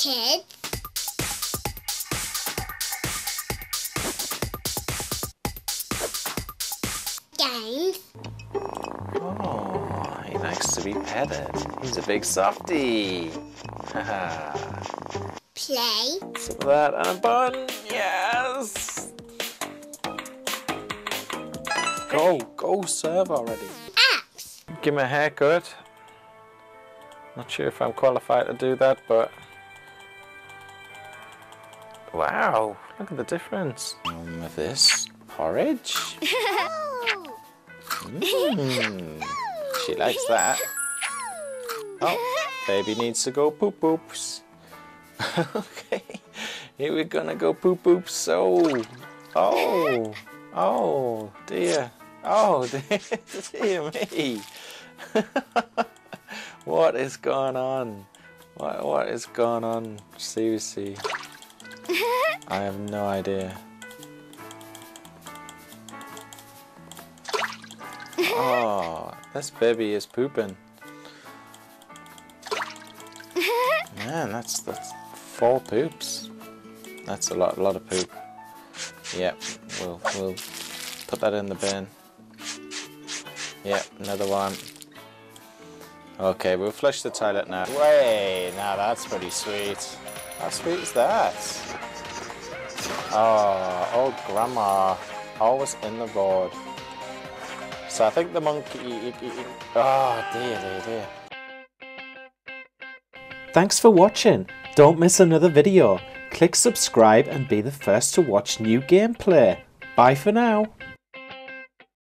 kids. Games. Oh, he likes to be petted. He's a big softie. Haha. Play. Some of that and a bun. Yes. Go, go serve already. Apps. Give me a haircut. Not sure if I'm qualified to do that, but wow, look at the difference. Um, this porridge. Mm, she likes that. Oh, baby needs to go poop poops. okay, here we're gonna go poop poops. So, oh, oh dear, oh dear, dear me. what is going on? What what is going on? Seriously, I have no idea. Oh, this baby is pooping. Man, that's that's four poops. That's a lot, a lot of poop. Yep, we'll we'll put that in the bin. Yep, another one. Okay, we'll flush the toilet now. Way, now that's pretty sweet. How sweet is that? Ah, oh, old grandma, always in the board. So I think the monkey. Oh dear, dear, dear. Thanks for watching. Don't miss another video. Click subscribe and be the first to watch new gameplay. Bye for now.